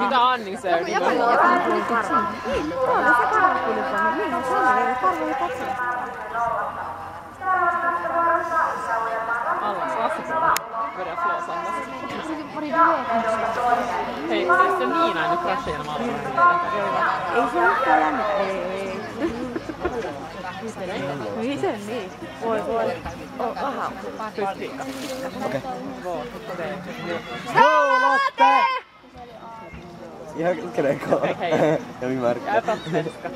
Mitä andningsögon? Jag kan jag kan inte kaksi. Niin, tuolla se karvakulukone. Niin, se on karva ja kaksi. Allas vastapuolella börjar flåsa annars. Var det det? Hei, siis se Niina nyt kraschaa genom alla de här Ei se mitään jännittää. Se niin. Voi voi. Oh, vähän. Go Lotte! Ihan Greco. Hei. Ja min Markka. Jag är fantastiska.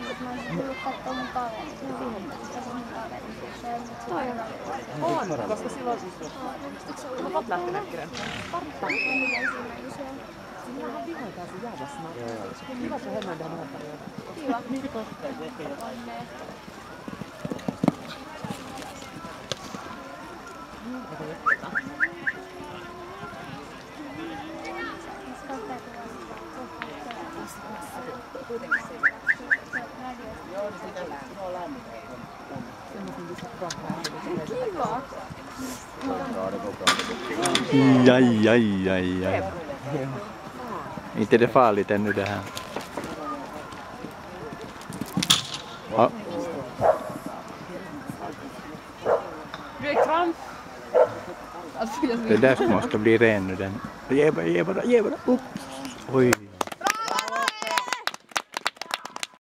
On, koska silloin... Oot lähtenyt kirjan. Sinähän vihoitaa sun jäädä. Se on kiva, että hemmän tähän vähän 谁呀？哎呀呀呀！你在这发了，你这都得啊？啊？别动。Det där måste bli ren nu. Ge bara, ge bara, ge bara. Upp.